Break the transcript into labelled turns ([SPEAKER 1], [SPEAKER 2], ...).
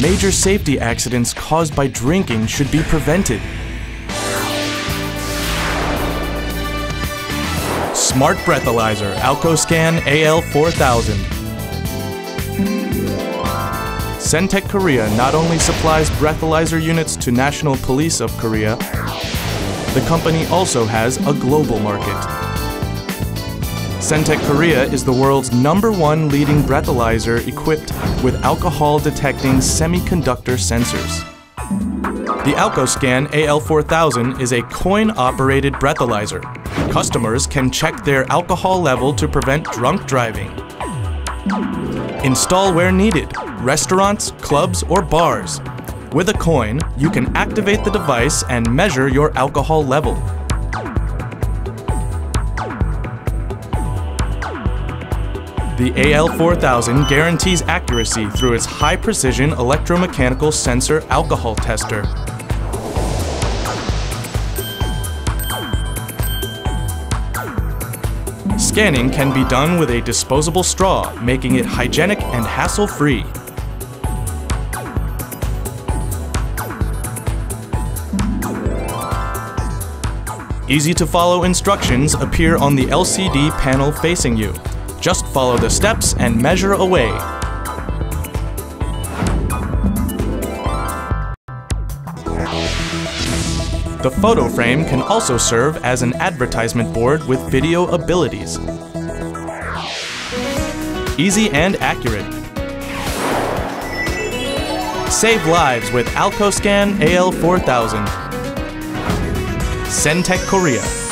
[SPEAKER 1] major safety accidents caused by drinking should be prevented. Smart Breathalyzer AlcoScan AL4000. Sentech Korea not only supplies breathalyzer units to National Police of Korea, the company also has a global market. Sentech Korea is the world's number one leading breathalyzer equipped with alcohol detecting semiconductor sensors. The AlcoScan AL4000 is a coin operated breathalyzer. Customers can check their alcohol level to prevent drunk driving. Install where needed restaurants, clubs, or bars. With a coin, you can activate the device and measure your alcohol level. The AL4000 guarantees accuracy through its high precision electromechanical sensor alcohol tester. Scanning can be done with a disposable straw, making it hygienic and hassle-free. Easy to follow instructions appear on the LCD panel facing you. Just follow the steps and measure away. The photo frame can also serve as an advertisement board with video abilities. Easy and accurate. Save lives with AlcoScan AL4000. Sentech Korea.